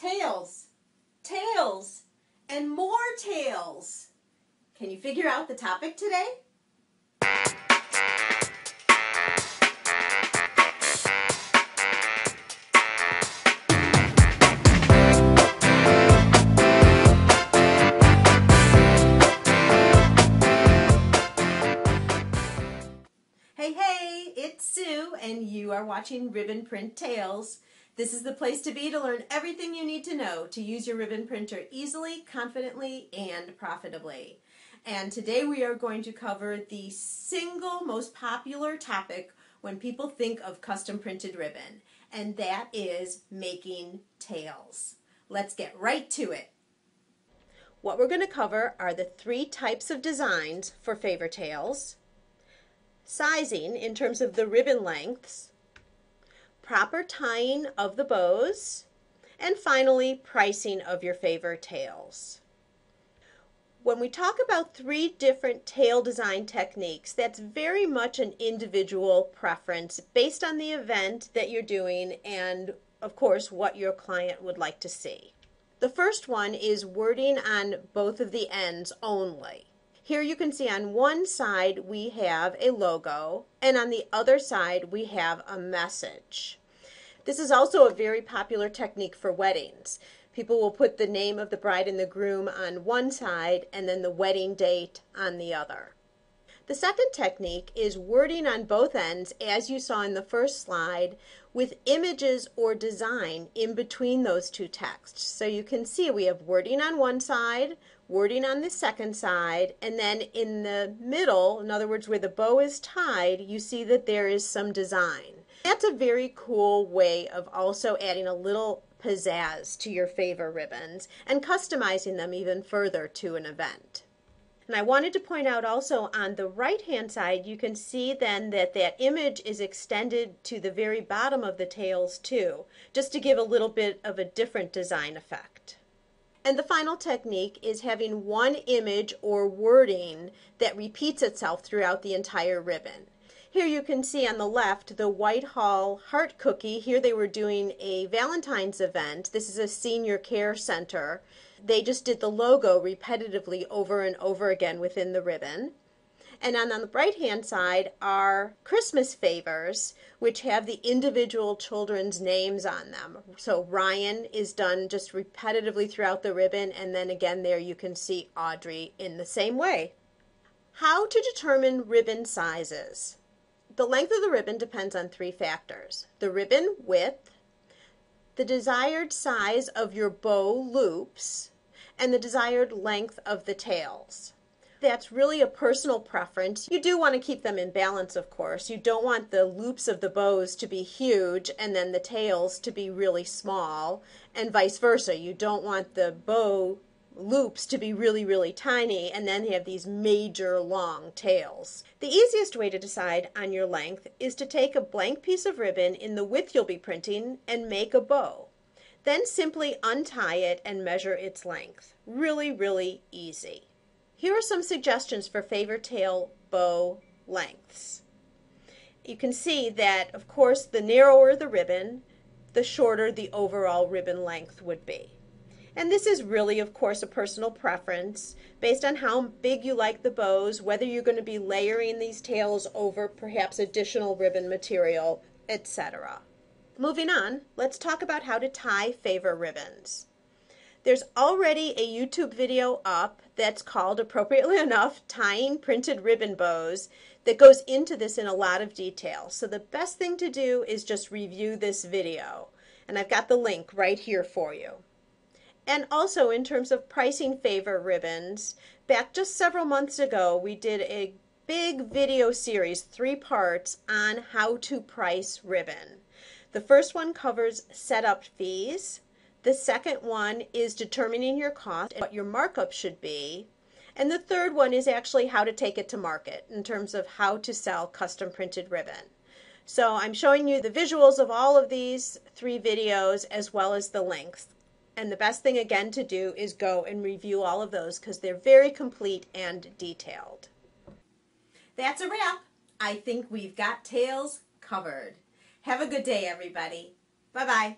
tails, tails, and more tails. Can you figure out the topic today? Hey, hey, it's Sue, and you are watching Ribbon Print Tales. This is the place to be to learn everything you need to know to use your ribbon printer easily, confidently, and profitably. And today we are going to cover the single most popular topic when people think of custom printed ribbon, and that is making tails. Let's get right to it. What we're going to cover are the three types of designs for favor tails, sizing in terms of the ribbon lengths, proper tying of the bows, and finally, pricing of your favor tails. When we talk about three different tail design techniques, that's very much an individual preference based on the event that you're doing and, of course, what your client would like to see. The first one is wording on both of the ends only. Here you can see on one side we have a logo and on the other side we have a message. This is also a very popular technique for weddings. People will put the name of the bride and the groom on one side and then the wedding date on the other. The second technique is wording on both ends, as you saw in the first slide, with images or design in between those two texts. So you can see we have wording on one side, wording on the second side, and then in the middle, in other words, where the bow is tied, you see that there is some design. That's a very cool way of also adding a little pizzazz to your favor ribbons and customizing them even further to an event. And I wanted to point out also on the right hand side, you can see then that that image is extended to the very bottom of the tails too, just to give a little bit of a different design effect. And the final technique is having one image or wording that repeats itself throughout the entire ribbon. Here you can see on the left the Whitehall Heart Cookie. Here they were doing a Valentine's event. This is a senior care center. They just did the logo repetitively over and over again within the ribbon. And on, the right hand side are Christmas favors, which have the individual children's names on them. So Ryan is done just repetitively throughout the ribbon, and then again there you can see Audrey in the same way. How to determine ribbon sizes. The length of the ribbon depends on three factors the ribbon width, the desired size of your bow loops, and the desired length of the tails. That's really a personal preference. You do want to keep them in balance, of course. You don't want the loops of the bows to be huge and then the tails to be really small, and vice versa. You don't want the bow loops to be really, really tiny, and then you have these major long tails. The easiest way to decide on your length is to take a blank piece of ribbon in the width you'll be printing and make a bow. Then simply untie it and measure its length. Really, really easy. Here are some suggestions for favorite tail bow lengths. You can see that, of course, the narrower the ribbon, the shorter the overall ribbon length would be. And this is really, of course, a personal preference based on how big you like the bows, whether you're going to be layering these tails over perhaps additional ribbon material, etc. Moving on, let's talk about how to tie favor ribbons. There's already a YouTube video up that's called, appropriately enough, Tying Printed Ribbon Bows that goes into this in a lot of detail. So the best thing to do is just review this video. And I've got the link right here for you. And also in terms of pricing favor ribbons, back just several months ago, we did a big video series, three parts, on how to price ribbon. The first one covers setup fees. The second one is determining your cost and what your markup should be. And the third one is actually how to take it to market in terms of how to sell custom printed ribbon. So I'm showing you the visuals of all of these three videos as well as the links. And the best thing again to do is go and review all of those because they're very complete and detailed. That's a wrap. I think we've got tails covered. Have a good day, everybody. Bye bye.